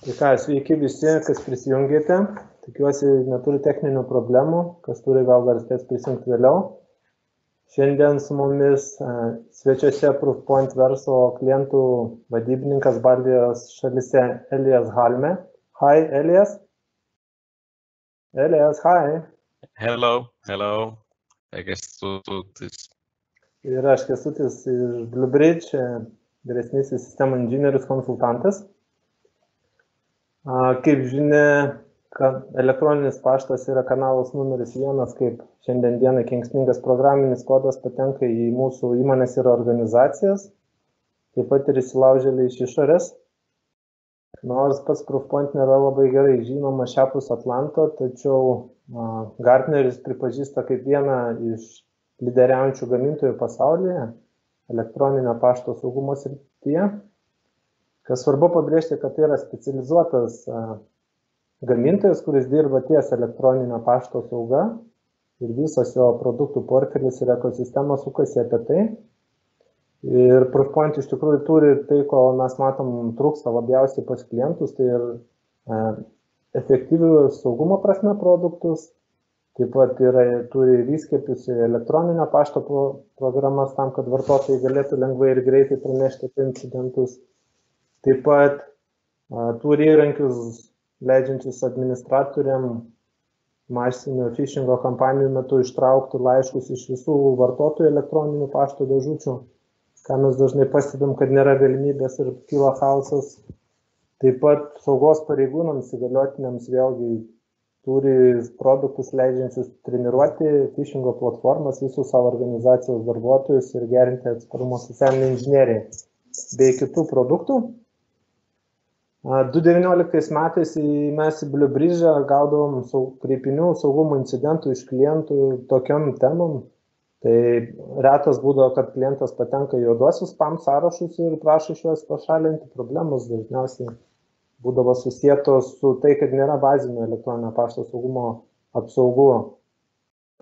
Tai ką, sveiki visi, kas prisijungėte. Tikiuosi, neturi techninių problemų, kas turi gal dar spės prisijungti vėliau. Šiandien su mumis e, svečiuose Proofpoint verslo klientų vadybininkas Baltijos šalise Elijas Halme. Hi, Elijas. Elijas, hi. Hello, hello. Kestutis. Ir aš Kestutis iš Bluebridge, e, vyresnysis sistemų inžinierius konsultantas. Kaip žinia, elektroninis paštas yra kanalas numeris vienas, kaip šiandien dienai kengsmingas programinis kodas patenka į mūsų įmonės ir organizacijas, taip pat ir įsilaužėliai iš išorės. Nors pats Proofpoint nėra labai gerai žinoma šiapus Atlanto, tačiau Gartneris pripažįsta kaip vieną iš lyderiaujančių gamintojų pasaulyje elektroninio pašto saugumo srityje. Kas svarbu pabrėžti, kad tai yra specializuotas gamintojas, kuris dirba ties elektroninio pašto sauga ir visas jo produktų portfelis ir ekosistema sukasi apie tai. Ir Proofpoint iš tikrųjų turi tai, ko mes matom trūksta labiausiai pas klientus, tai ir efektyvių saugumo prasme produktus, taip pat yra, turi įskiepius į elektroninio pašto programas tam, kad vartotojai galėtų lengvai ir greitai pranešti apie incidentus taip pat turi įrankius leidžiančius administratoriam masinio phishingo kampanijų metu ištraukti laiškus iš visų vartotojų elektroninių pašto dėžučių, ką mes dažnai pastebim, kad nėra galimybės ir kyla chaosas. Taip pat saugos pareigūnams įgaliotiniams vėlgi turi produktus leidžiančius treniruoti phishingo platformas visus savo organizacijos darbuotojus ir gerinti atsparumą socialiniai inžinieriai bei kitų produktų. 2019 metais mes į Bliubridžą gaudavom saug, kreipinių saugumo incidentų iš klientų tokiam temam. Tai retas būdavo, kad klientas patenka į juodosius spam sąrašus ir prašo iš juos pašalinti problemas. Dažniausiai būdavo susijętos su tai, kad nėra bazinio elektroninio pašto saugumo apsaugų.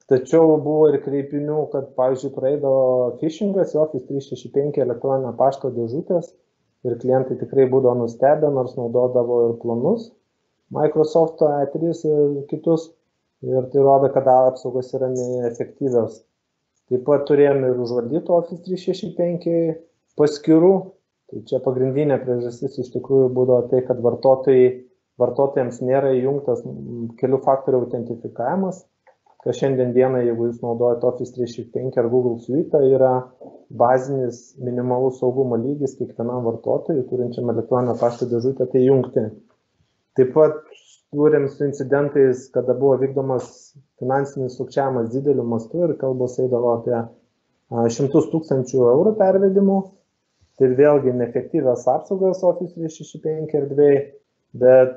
Tačiau buvo ir kreipinių, kad, pavyzdžiui, praeidavo phishingas į Office 365 elektroninio pašto dėžutės ir klientai tikrai būdavo nustebę, nors naudodavo ir planus Microsoft E3 ir kitus. Ir tai rodo, kad apsaugos yra neefektyvios. Taip pat turėjome ir užvaldytų Office 365 paskirų. Tai čia pagrindinė priežastis iš tikrųjų būdavo tai, kad vartotojai, vartotojams nėra įjungtas kelių faktorių autentifikavimas kas šiandien dienai, jeigu jūs naudojate Office 365 ar Google Suite, yra bazinis minimalus saugumo lygis kiekvienam vartotojui, turinčiam elektroninę pašto dėžutę, tai jungti. Taip pat turim su incidentais, kada buvo vykdomas finansinis sukčiavimas dideliu mastu ir kalbos eidavo apie šimtus tūkstančių eurų pervedimų. Tai vėlgi neefektyvios apsaugos Office 365 erdvėjai, bet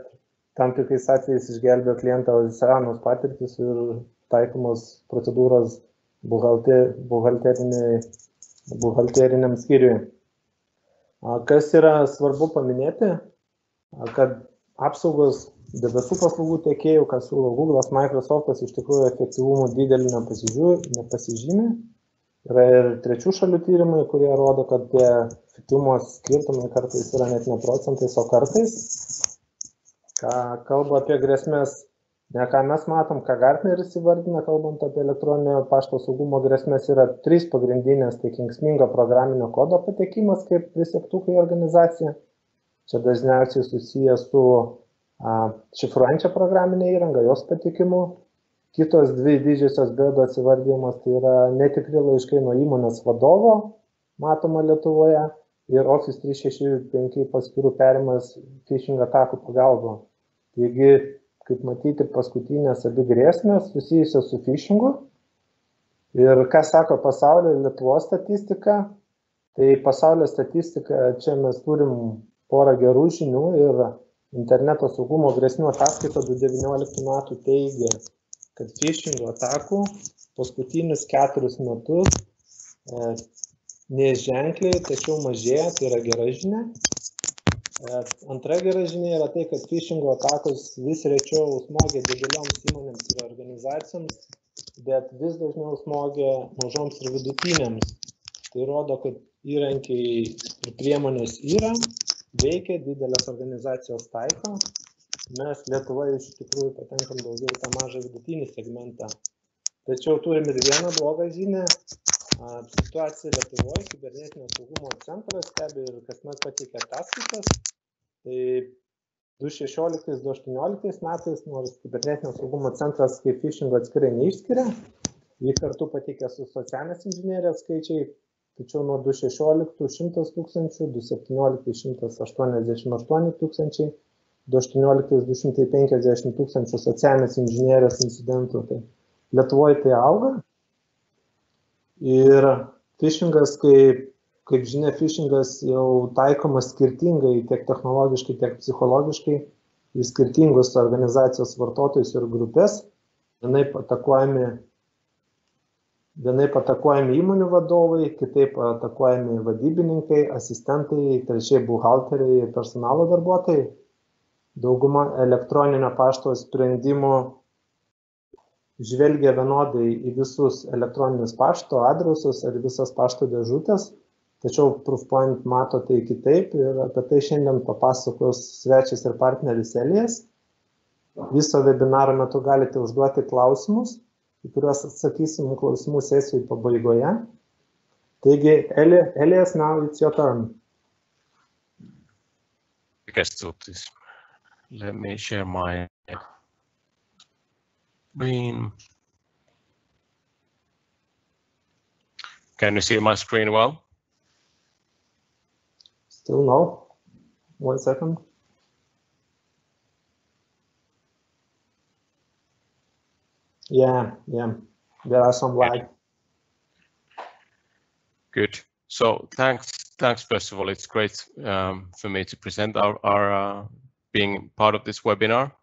tam tikrais atvejais išgelbėjo klientą senos patirtis ir taikomos procedūros buhalter, buhalteriniam skyriui. Kas yra svarbu paminėti, kad apsaugos debesų paslaugų tiekėjų, kas siūlo Google'as, Microsoft'as, iš tikrųjų efektyvumų didelį nepasižymė. Yra ir trečių šalių tyrimai, kurie rodo, kad tie efektyvumo skirtumai kartais yra net ne procentais, o kartais. Ką kalba apie grėsmės ne ką mes matom ką gartneris įvardina kalbant apie elektroninio pašto saugumo grėsmes yra trys pagrindinės tai kenksmingo programinio kodo patekimas kaip prisegtukai į organizaciją čia dažniausiai susiję su a, šifruojančia programinė įranga jos patikimu kitos dvi didžiosios bėdos įvardyjamos tai yra netikri laiškai nuo įmonės vadovo matoma lietuvoje ir office trys šeši penki paskyrų perėjimas phishing atakų pagalba. Taigi kaip matyti, paskutinės abi grėsmės susijusios su phishingu. Ir ką sako pasaulio ir Lietuvos statistika, tai pasaulio statistika, čia mes turim porą gerų žinių ir interneto saugumo grėsmių ataskaita 2019 metų teigia, kad phishingo atakų paskutinius keturis metus e, neženkliai, tačiau mažėja, tai yra gera žinia. Antra gera žinia yra tai, kad phishingo atakos vis rečiau smogia didelioms įmonėms ir organizacijoms, bet vis dažniau smogia mažoms ir vidutinėms. Tai rodo, kad įrankiai ir priemonės yra, veikia, didelės organizacijos taiko. Mes Lietuvoje iš tikrųjų patenkam daugiau tą mažą vidutinį segmentą. Tačiau turim ir vieną blogą žinę. Situacija Lietuvoje, kibernetinio saugumo centras stebi ir kasmet pateikia ataskaitas. Tai 2016-2018 metais, nors kibernetinio saugumo centras kaip phishingo atskirai neišskiria, jį kartu pateikė su socialinės inžinierijos skaičiai, tačiau nuo 2016 100 tūkstančių, 2017 188 tūkstančiai, 2018 250 tūkstančių socialinės inžinierijos incidentų. Tai Lietuvoje tai auga. Ir phishingas, kaip, kaip žinia, phishingas jau taikomas skirtingai tiek technologiškai, tiek psichologiškai į skirtingus organizacijos vartotojus ir grupės. Vienaip atakuojami vienaip atakuojami įmonių vadovai, kitaip atakuojami vadybininkai, asistentai, trečiai buhalteriai ir personalo darbuotojai. Dauguma elektroninio pašto sprendimų žvelgia vienodai į visus elektroninius pašto adresus ar visas pašto dėžutės, tačiau Proofpoint mato tai kitaip ir apie tai šiandien papasakos svečias ir partneris Elijas. Viso webinaro metu galite užduoti klausimus į kuriuos atsakysim klausimų sesijų pabaigoje. Taigi, Eli, Elias, now it's your turn. Kestutis. Let me share my screen. Can you see my screen well? Still no. One second. Yeah, yeah. There are some lag. Good. So thanks, thanks. First of all, it's great um, for me to present our, our uh, being part of this webinar.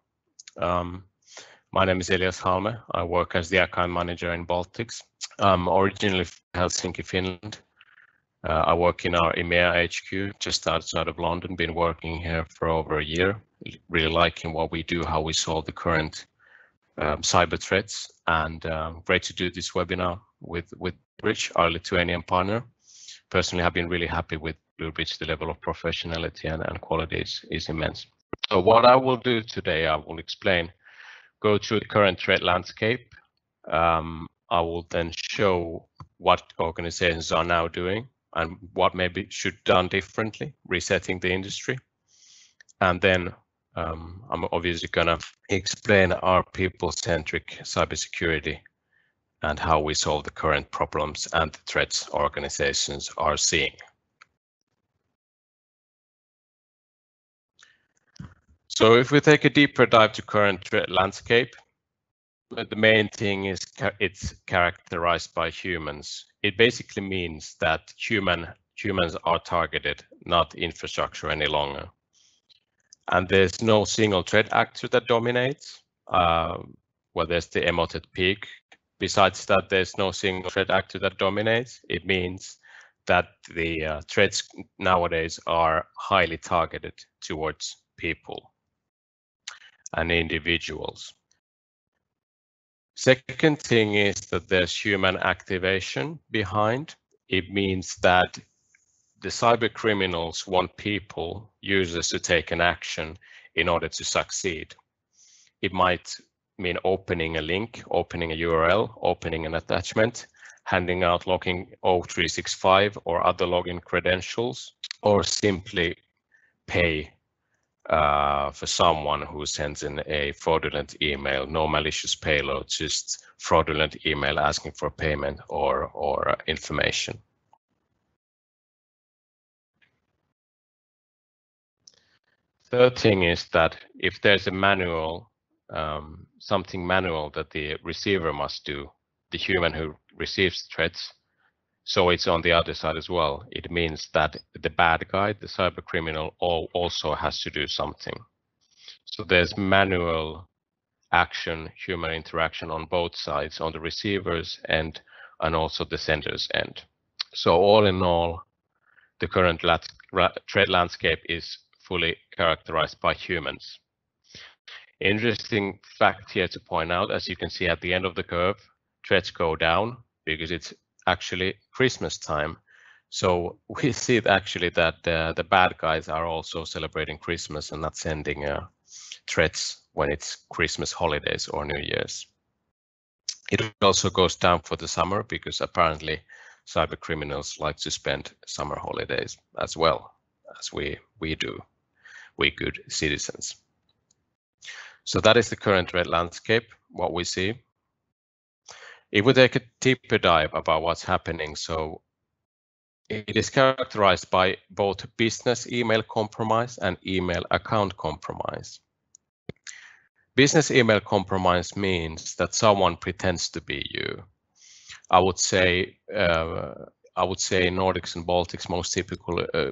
Um, my name is Elias Halme. I work as the account manager in Baltics. I'm originally from Helsinki, Finland. Uh, I work in our EMEA HQ just outside of London, been working here for over a year, really liking what we do, how we solve the current um, cyber threats and um, great to do this webinar with, with Bridge, our Lithuanian partner. Personally, I've been really happy with Bluebridge. The level of professionality and, and quality is, is immense. So what I will do today, I will explain, go through the current threat landscape. Um, I will then show what organizations are now doing and what maybe should done differently, resetting the industry. And then um, I'm obviously going to explain our people-centric cybersecurity and how we solve the current problems and the threats organizations are seeing. So if we take a deeper dive to current landscape, the main thing is it's characterized by humans. It basically means that human humans are targeted, not infrastructure any longer and there's no single threat actor that dominates. Uh, well, there's the Emotet peak. Besides that, there's no single threat actor that dominates. It means that the uh, threats nowadays are highly targeted towards people and individuals. Second thing is that there's human activation behind. It means that the cyber criminals want people, users to take an action in order to succeed. It might mean opening a link, opening a URL, opening an attachment, handing out login O365 or other login credentials, or simply pay uh, for someone who sends in a fraudulent email, no malicious payload, just fraudulent email asking for payment or, or information. Third thing is that if there's a manual, um, something manual that the receiver must do, the human who receives threats, so it's on the other side as well. It means that the bad guy, the cyber criminal, also has to do something. So there's manual action, human interaction on both sides, on the receiver's end and also the sender's end. So all in all, the current threat landscape is fully characterized by humans. Interesting fact here to point out, as you can see at the end of the curve, threats go down because it's actually Christmas time. So we see actually that uh, the bad guys are also celebrating Christmas and not sending uh, threats when it's Christmas holidays or New Year's. It also goes down for the summer because apparently cyber criminals like to spend summer holidays as well as we we do, we good citizens. So that is the current red landscape, what we see. If we take a deeper dive about what's happening, so it is characterized by both business email compromise and email account compromise. Business email compromise means that someone pretends to be you. I would say uh, I would say Nordics and Baltics most typical uh,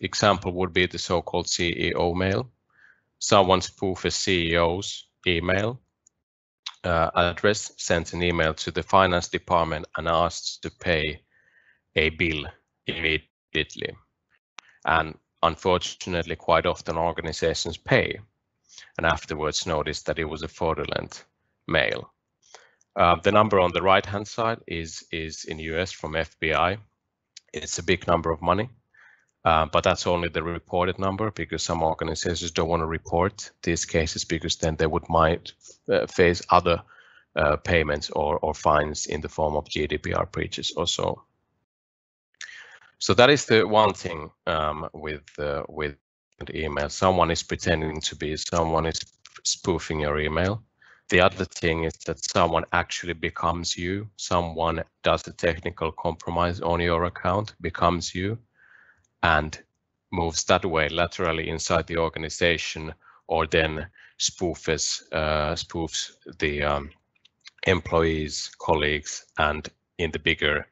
example would be the so-called CEO mail. Someone spoofs a CEO's email uh, address, sends an email to the finance department and asks to pay a bill immediately. And unfortunately, quite often organizations pay and afterwards noticed that it was a fraudulent mail. Uh, the number on the right hand side is is in US from FBI. It's a big number of money, uh, but that's only the reported number because some organizations don't want to report these cases because then they would might uh, face other uh, payments or, or fines in the form of GDPR breaches or so. So that is the one thing um, with uh, with email. Someone is pretending to be, someone is spoofing your email. The other thing is that someone actually becomes you. Someone does a technical compromise on your account, becomes you, and moves that way laterally inside the organization, or then spoofs uh, spoofs the um, employees, colleagues, and in the bigger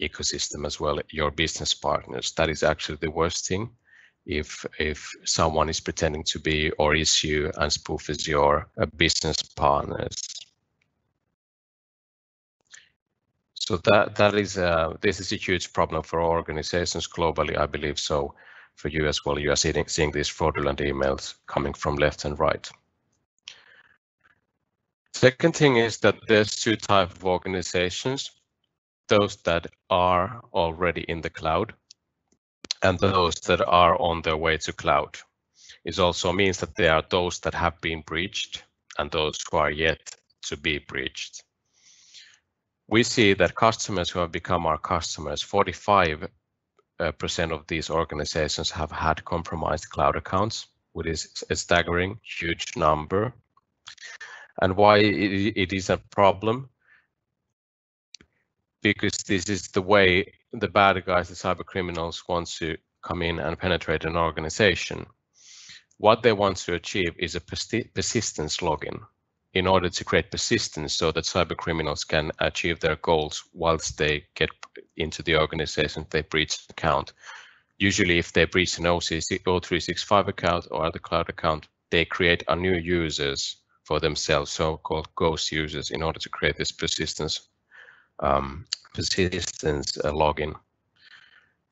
ecosystem as well, your business partners. That is actually the worst thing if if someone is pretending to be or is you and spoofs your uh, business partners. So that that is uh, this is a huge problem for organizations globally, I believe. So for you as well, you are seeing seeing these fraudulent emails coming from left and right. Second thing is that there's two types of organizations, those that are already in the cloud and those that are on their way to cloud. It also means that there are those that have been breached and those who are yet to be breached. We see that customers who have become our customers, 45% uh, of these organizations have had compromised cloud accounts, which is a staggering huge number. And why it is a problem? Because this is the way the bad guys, the cyber criminals, want to come in and penetrate an organization. What they want to achieve is a persistence login in order to create persistence so that cyber criminals can achieve their goals whilst they get into the organization, they breach the account. Usually if they breach an OCC, O365 account or other cloud account, they create a new users for themselves, so-called ghost users, in order to create this persistence um, persistence uh, login.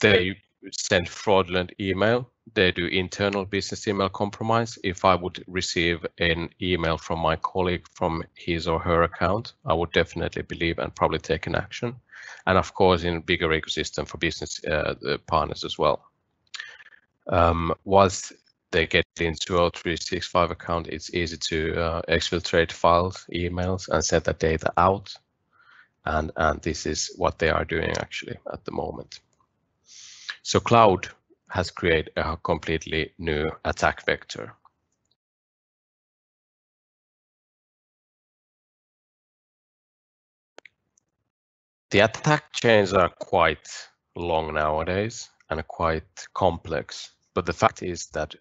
They send fraudulent email. They do internal business email compromise. If I would receive an email from my colleague from his or her account, I would definitely believe and probably take an action. And of course, in bigger ecosystem for business uh, partners as well. Um, once they get into a 365 account, it's easy to uh, exfiltrate files, emails, and send that data out and, and this is what they are doing actually at the moment. So cloud has created a completely new attack vector. The attack chains are quite long nowadays and quite complex, but the fact is that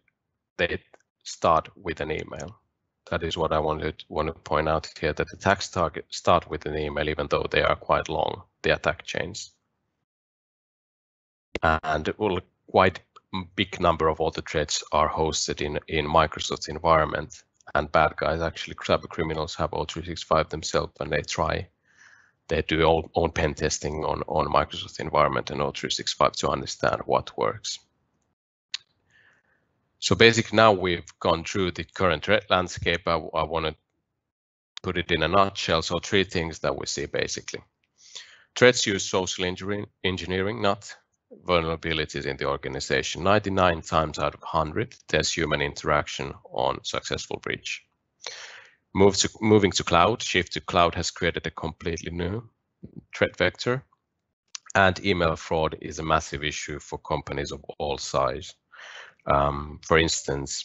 they start with an email that is what I wanted want to point out here that attacks target start with an email even though they are quite long, the attack chains. And well, quite big number of all the threats are hosted in, in Microsoft's environment and bad guys actually cyber criminals have O365 themselves and they try they do all own pen testing on, on Microsoft environment and O365 to understand what works. So basically now we've gone through the current threat landscape. I, I want to put it in a nutshell. So three things that we see basically. Threats use social engineering not vulnerabilities in the organization. 99 times out of 100, there's human interaction on successful breach. Move to, moving to cloud, shift to cloud has created a completely new threat vector. And email fraud is a massive issue for companies of all size. Um, for instance,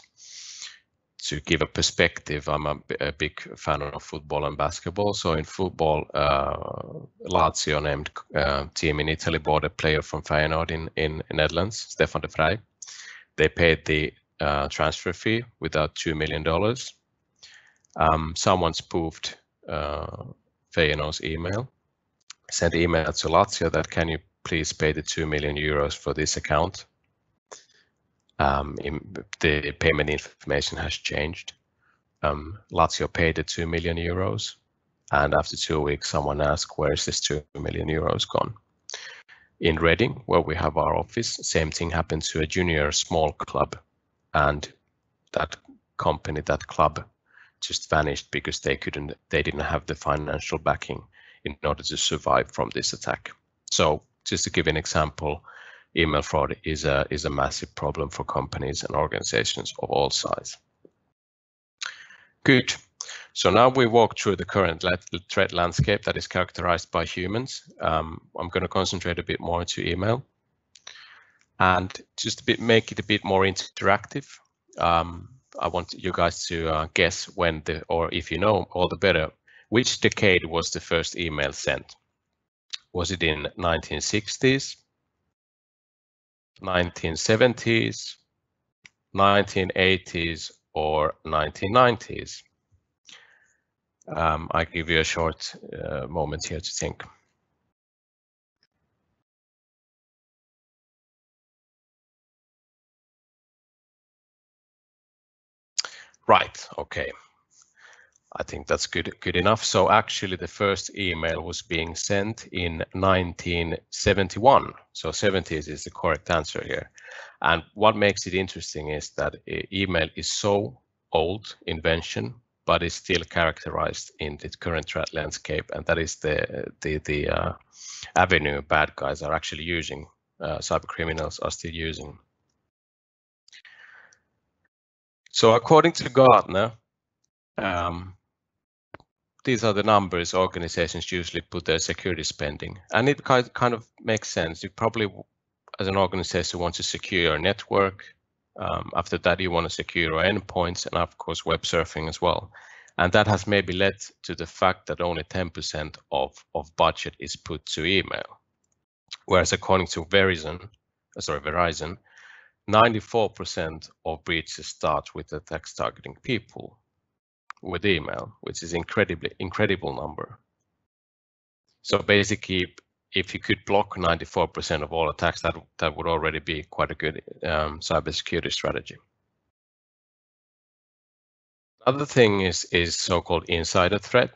to give a perspective, I'm a, a, big fan of football and basketball. So in football, uh, Lazio named uh, team in Italy bought a player from Feyenoord in, in, Netherlands, Stefan de Vrij. They paid the uh, transfer fee without $2 million. Um, someone spoofed uh, Feyenoord's email, sent email to Lazio that can you please pay the 2 million euros for this account um, the payment information has changed. Um, Lazio paid the 2 million euros, and after two weeks, someone asked, where is this 2 million euros gone? In Reading, where we have our office, same thing happened to a junior small club, and that company, that club, just vanished because they couldn't, they didn't have the financial backing in order to survive from this attack. So just to give an example, email fraud is a is a massive problem for companies and organizations of all size. Good. So now we walk through the current threat landscape that is characterized by humans. Um, I'm going to concentrate a bit more to email and just a bit make it a bit more interactive. Um, I want you guys to uh, guess when the, or if you know, all the better, which decade was the first email sent? Was it in 1960s, 1970s, 1980s, or 1990s? Um, I give you a short uh, moment here to think. Right, okay. I think that's good good enough. So actually the first email was being sent in 1971. So 70s is the correct answer here. And what makes it interesting is that email is so old invention, but is still characterized in the current threat landscape. And that is the, the, the uh, avenue bad guys are actually using, uh, cyber criminals are still using. So according to Gartner, um, these are the numbers organizations usually put their security spending. And it kind of makes sense. You probably, as an organization, want to secure your network. Um, after that, you want to secure your endpoints and, of course, web surfing as well. And that has maybe led to the fact that only 10% of, of budget is put to email. Whereas according to Verizon, uh, sorry, Verizon, 94% of breaches start with attacks targeting people with email, which is incredibly incredible number. So basically, if you could block 94% of all attacks, that that would already be quite a good um, cybersecurity strategy. Other thing is is so-called insider threat.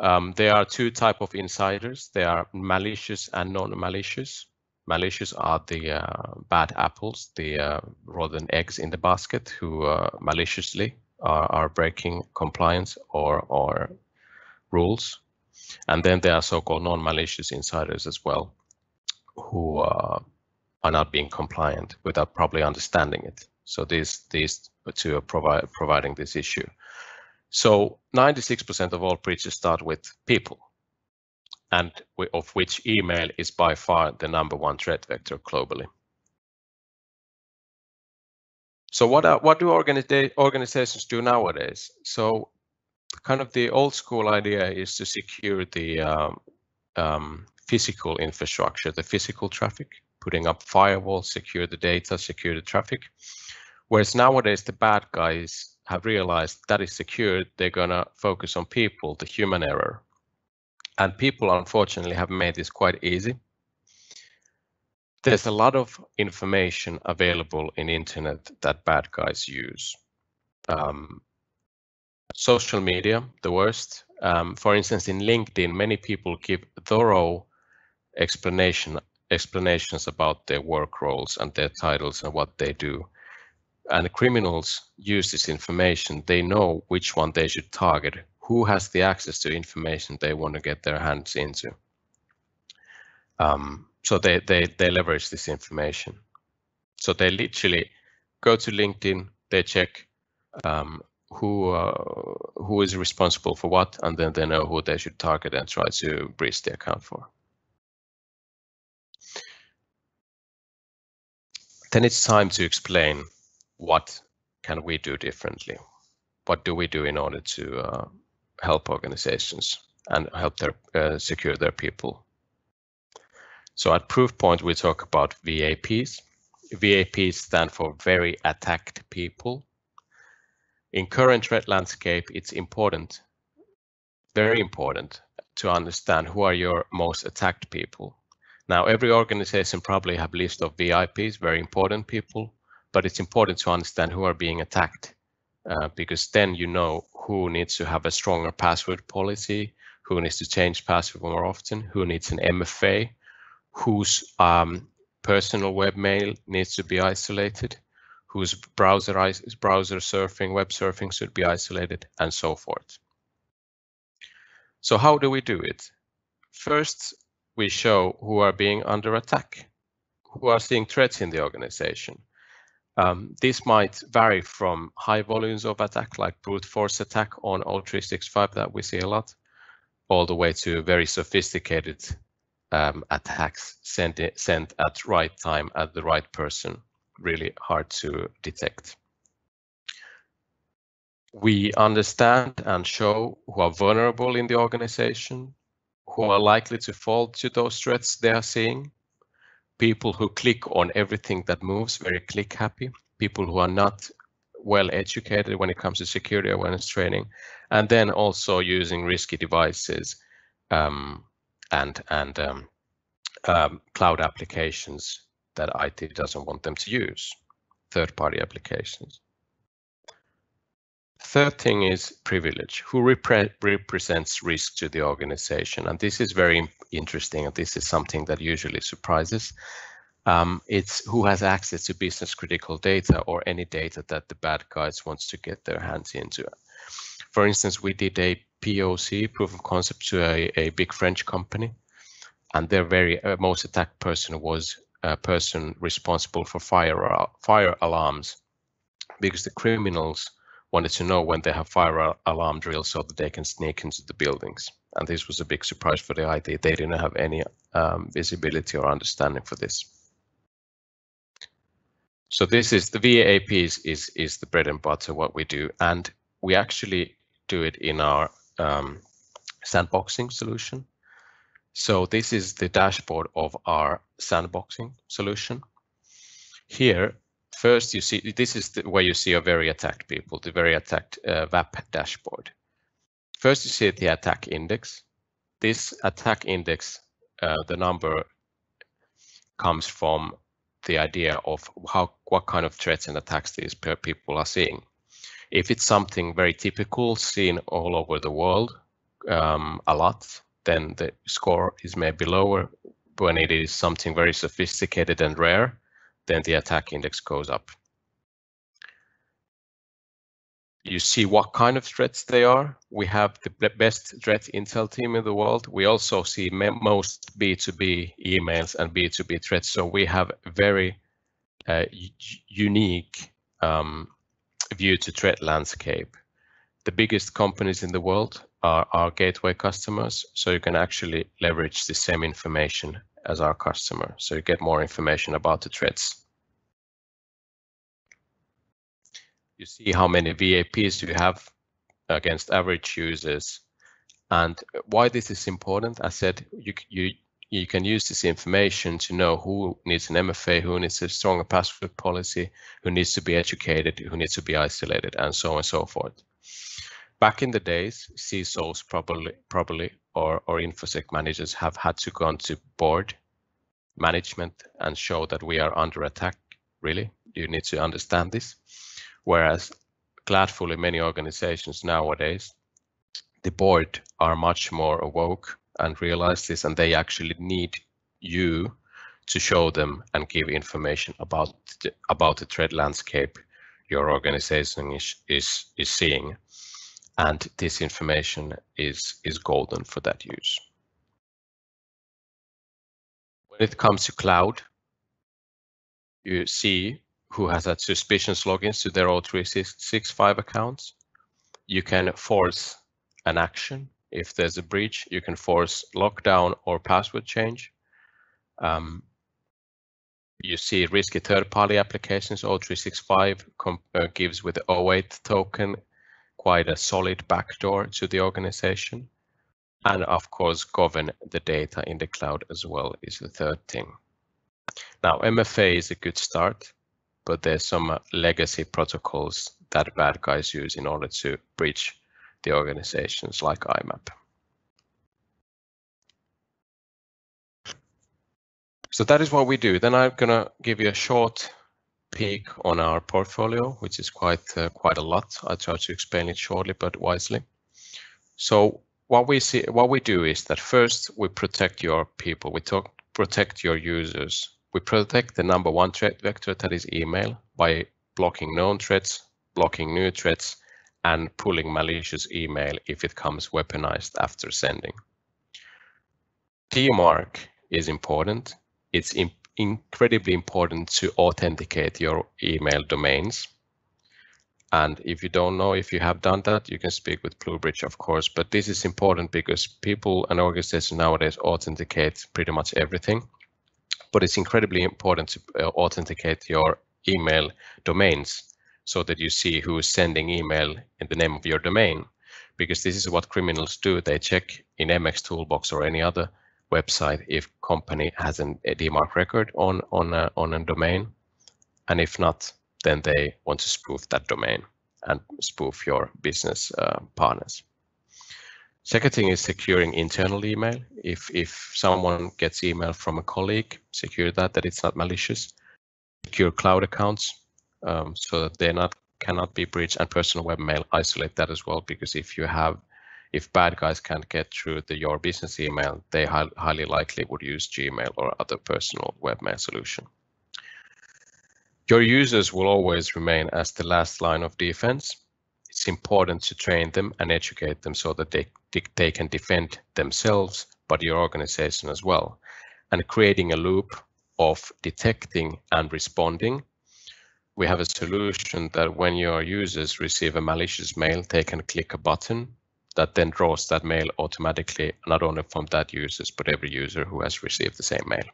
Um, there are two type of insiders. They are malicious and non-malicious. Malicious are the uh, bad apples, the uh, rotten eggs in the basket who uh, maliciously are, are breaking compliance or, or rules. And then there are so-called non-malicious insiders as well, who uh, are not being compliant without probably understanding it. So these these two are provi providing this issue. So 96% of all breaches start with people, and of which email is by far the number one threat vector globally. So what are, what do organiza organizations do nowadays? So kind of the old school idea is to secure the um, um, physical infrastructure, the physical traffic, putting up firewalls, secure the data, secure the traffic. Whereas nowadays the bad guys have realized that is secured, they're gonna focus on people, the human error. And people unfortunately have made this quite easy there's a lot of information available in internet that bad guys use. Um, social media, the worst. Um, for instance, in LinkedIn, many people give thorough explanation explanations about their work roles and their titles and what they do. And criminals use this information. They know which one they should target, who has the access to information they want to get their hands into. Um, so they, they, they leverage this information. So they literally go to LinkedIn, they check um, who uh, who is responsible for what, and then they know who they should target and try to breach the account for. Then it's time to explain what can we do differently. What do we do in order to uh, help organizations and help their uh, secure their people? So at Proofpoint, we talk about VAPs. VAPs stand for very attacked people in current threat landscape, it's important, very important to understand who are your most attacked people. Now, every organization probably have list of VIPs, very important people, but it's important to understand who are being attacked uh, because then you know who needs to have a stronger password policy, who needs to change password more often, who needs an MFA, whose um, personal webmail needs to be isolated, whose browser, browser surfing, web surfing should be isolated, and so forth. So how do we do it? First, we show who are being under attack, who are seeing threats in the organization. Um, this might vary from high volumes of attack, like brute force attack on O365 that we see a lot, all the way to very sophisticated um, attacks sent, sent at right time at the right person. Really hard to detect. We understand and show who are vulnerable in the organization, who are likely to fall to those threats they are seeing, people who click on everything that moves, very click happy, people who are not well educated when it comes to security awareness training, and then also using risky devices um, and, and um, um, cloud applications that IT doesn't want them to use, third-party applications. Third thing is privilege. Who repre represents risk to the organization? And this is very interesting, and this is something that usually surprises. Um, it's who has access to business critical data or any data that the bad guys wants to get their hands into. For instance, we did a POC, proof of concept, to a, a big French company, and their very uh, most attacked person was a person responsible for fire fire alarms because the criminals wanted to know when they have fire alarm drills so that they can sneak into the buildings. And this was a big surprise for the IT. They didn't have any um, visibility or understanding for this. So this is the VAP is, is, is the bread and butter what we do. And we actually do it in our um, sandboxing solution. So this is the dashboard of our sandboxing solution. Here, first you see, this is the, where you see a very attacked people, the very attacked uh, VAP dashboard. First you see the attack index. This attack index, uh, the number comes from the idea of how what kind of threats and attacks these people are seeing. If it's something very typical seen all over the world um, a lot, then the score is maybe lower. When it is something very sophisticated and rare, then the attack index goes up. You see what kind of threats they are. We have the best threat intel team in the world. We also see most B2B emails and B2B threats. So we have very uh, unique um, view to threat landscape. The biggest companies in the world are our gateway customers. So you can actually leverage the same information as our customer. So you get more information about the threats. You see how many VAPs you have against average users. And why this is important, I said you, you, you can use this information to know who needs an MFA, who needs a stronger password policy, who needs to be educated, who needs to be isolated, and so on and so forth back in the days, CISOs probably, probably or, or InfoSec managers have had to go to board management and show that we are under attack, really. You need to understand this. Whereas gladfully many organizations nowadays, the board are much more awoke and realize this and they actually need you to show them and give information about the, about the threat landscape your organization is, is, is seeing and this information is, is golden for that use. When it comes to cloud, you see who has had suspicious logins to their O365 accounts. You can force an action. If there's a breach, you can force lockdown or password change. Um, you see risky third-party applications. O365 uh, gives with the OAuth token quite a solid backdoor to the organization. And of course, govern the data in the cloud as well is the third thing. Now, MFA is a good start, but there's some legacy protocols that bad guys use in order to breach the organizations like IMAP. So that is what we do. Then I'm gonna give you a short peek on our portfolio, which is quite uh, quite a lot. I'll try to explain it shortly but wisely. So what we see, what we do is that first we protect your people. We talk protect your users. We protect the number one threat vector that is email by blocking known threats, blocking new threats, and pulling malicious email if it comes weaponized after sending. DMARC is important it's in, incredibly important to authenticate your email domains. And if you don't know if you have done that, you can speak with Bluebridge, of course. But this is important because people and organizations nowadays authenticate pretty much everything. But it's incredibly important to uh, authenticate your email domains so that you see who is sending email in the name of your domain. Because this is what criminals do. They check in MX Toolbox or any other website if company has an, a DMARC record on on a, on a domain, and if not, then they want to spoof that domain and spoof your business uh, partners. Second thing is securing internal email. If if someone gets email from a colleague, secure that that it's not malicious. Secure cloud accounts um, so that they not cannot be breached, and personal webmail isolate that as well because if you have if bad guys can't get through the your business email, they highly likely would use Gmail or other personal webmail solution. Your users will always remain as the last line of defense. It's important to train them and educate them so that they, they can defend themselves, but your organization as well. And creating a loop of detecting and responding we have a solution that when your users receive a malicious mail, they can click a button that then draws that mail automatically, not only from that users, but every user who has received the same mail.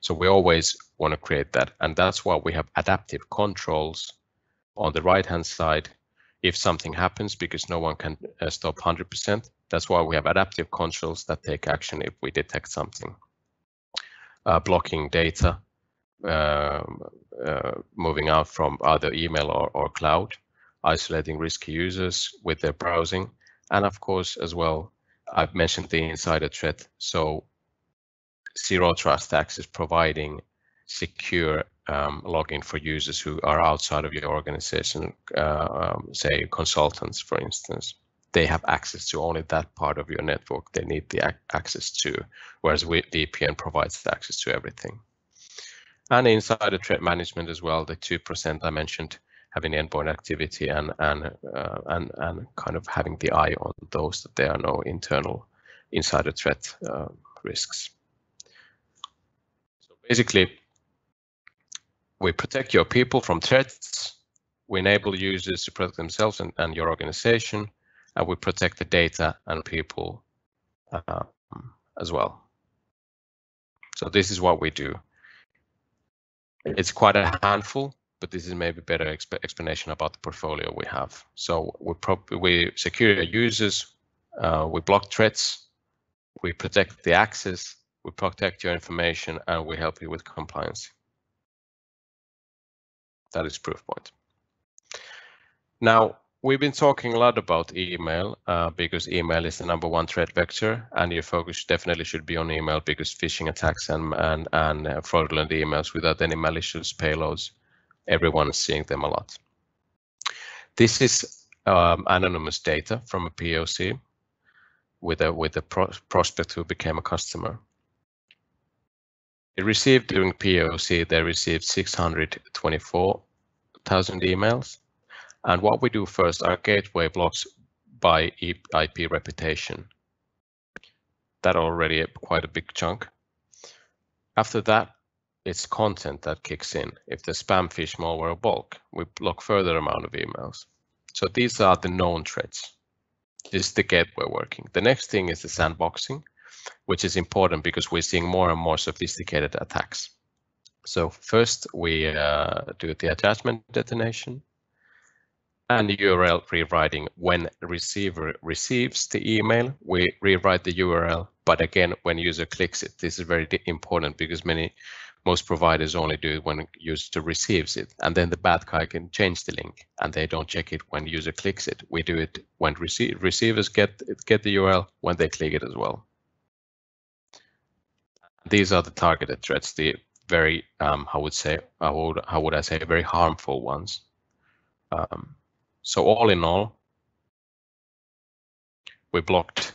So we always want to create that. And that's why we have adaptive controls on the right hand side. If something happens, because no one can uh, stop 100%, that's why we have adaptive controls that take action if we detect something. Uh, blocking data, moving out from either email or, or cloud, isolating risky users with their browsing, and of course, as well, I've mentioned the insider threat. So zero trust access providing secure um, login for users who are outside of your organization, uh, um, say consultants, for instance. They have access to only that part of your network they need the ac access to, whereas VPN provides the access to everything. And insider threat management as well, the 2% I mentioned, having endpoint activity and and uh, and and kind of having the eye on those that there are no internal insider threat uh, risks. So basically, we protect your people from threats. We enable users to protect themselves and, and your organization, and we protect the data and people uh, as well. So this is what we do. It's quite a handful, but this is maybe better exp explanation about the portfolio we have. So we we secure your users, uh, we block threats, we protect the access, we protect your information, and we help you with compliance. That is Proofpoint. Now, we've been talking a lot about email uh, because email is the number one threat vector, and your focus definitely should be on email because phishing attacks and and, and uh, fraudulent emails without any malicious payloads everyone is seeing them a lot. This is um, anonymous data from a POC with a with a pro prospect who became a customer. They received during POC, they received 624,000 emails. And what we do first, our gateway blocks by IP reputation. That already quite a big chunk. After that, it's content that kicks in. If the spam phish malware bulk, we block further amount of emails. So these are the known threats. This is the gateway working. The next thing is the sandboxing, which is important because we're seeing more and more sophisticated attacks. So first we uh, do the attachment detonation and the URL rewriting. When the receiver receives the email, we rewrite the URL. But again, when user clicks it, this is very important because many most providers only do it when user receives it and then the bad guy can change the link and they don't check it when user clicks it we do it when receive, receivers get get the url when they click it as well these are the targeted threats the very um, how would say how would how would i say very harmful ones um, so all in all we blocked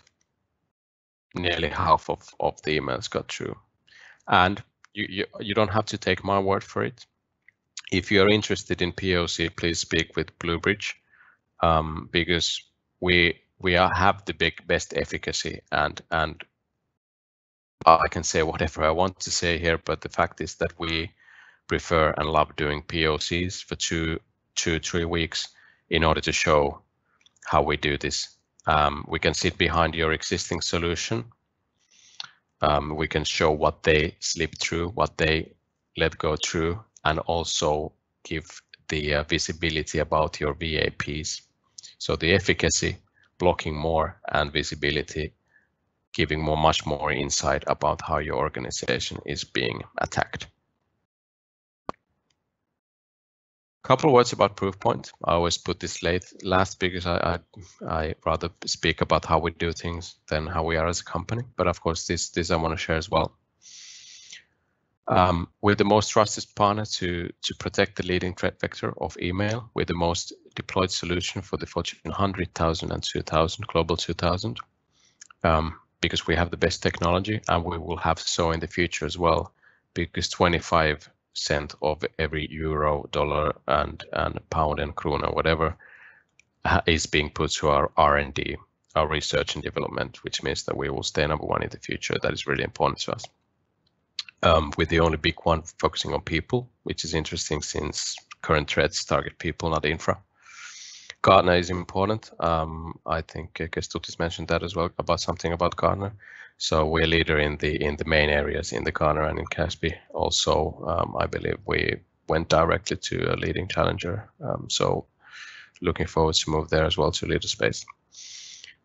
nearly half of of the emails got through and you, you, you don't have to take my word for it. If you're interested in POC, please speak with Blue Bridge um, because we we are, have the big best efficacy and and I can say whatever I want to say here, but the fact is that we prefer and love doing POCs for two, two, three weeks in order to show how we do this. Um, we can sit behind your existing solution um, we can show what they slip through, what they let go through, and also give the uh, visibility about your VAPs. So the efficacy, blocking more, and visibility, giving more, much more insight about how your organization is being attacked. Couple of words about Proofpoint. I always put this late last because I, I, I rather speak about how we do things than how we are as a company. But of course, this this I want to share as well. Um, we're the most trusted partner to to protect the leading threat vector of email. We're the most deployed solution for the Fortune 100,000 and 2,000 Global 2000 um, because we have the best technology and we will have so in the future as well because 25 cent of every euro, dollar, and and pound and krona, whatever, is being put to our R&D, our research and development, which means that we will stay number one in the future. That is really important to us. Um, with the only big one focusing on people, which is interesting since current threats target people, not infra. Gartner is important. Um, I think Kestutis mentioned that as well about something about Gartner. So we're leader in the in the main areas in the Gartner and in Caspi. Also, um, I believe we went directly to a leading challenger. Um, so looking forward to move there as well to leader space.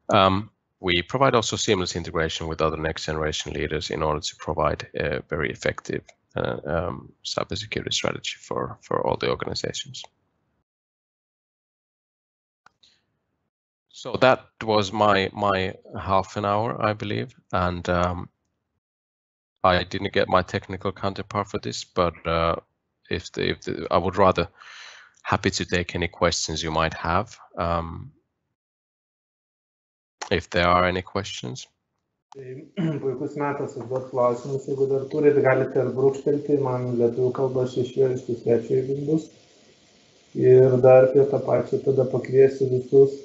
Um, we provide also seamless integration with other next generation leaders in order to provide a very effective uh, um, cybersecurity strategy for, for all the organizations. So that was my my half an hour, I believe, and um, I didn't get my technical counterpart for this, but uh, if the, if the, I would rather happy to take any questions you might have. Um, if there are any questions. Puikus metas klausimus, jeigu dar galite ir brūkštelti, man lietuvių kalba jeigu bus. Ir dar prie tą pačią tada pakviesiu visus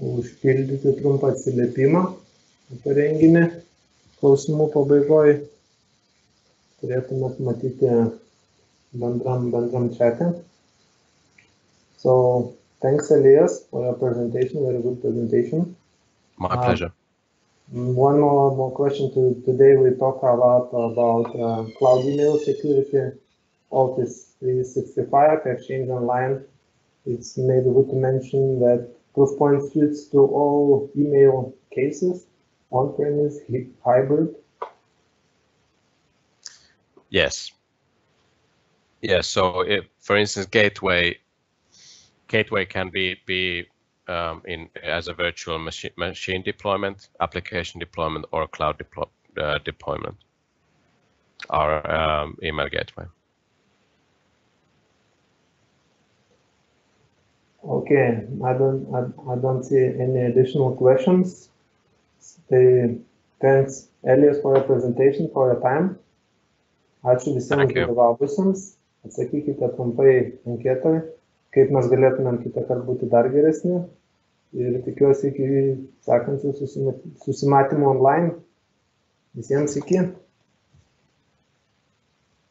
užpildyti trumpą atsiliepimą apie renginį klausimų pabaigoje. Turėtumėt matyti bendram, bendram chat'e. So thanks Elias for your presentation, very good presentation. My uh, pleasure. One more, more question to today we talk a lot about uh, cloud email security, Office 365, Exchange Online. It's maybe good to mention that Proofpoint suits to all email cases, on-premise, hybrid. Yes. Yes. So, if, for instance, gateway gateway can be be um, in as a virtual machine machine deployment, application deployment, or cloud deplo uh, deployment. Our um, email gateway. Okay, I don't, I, I don't see any additional questions. Tai thanks Elias for your presentation, for your time. Ačiū visiems dalyvavusiems. Atsakykite trumpai anketoj, kaip mes galėtumėm kitą kartą būti dar geresni. Ir tikiuosi iki sekančių susimatymų online. Visiems iki.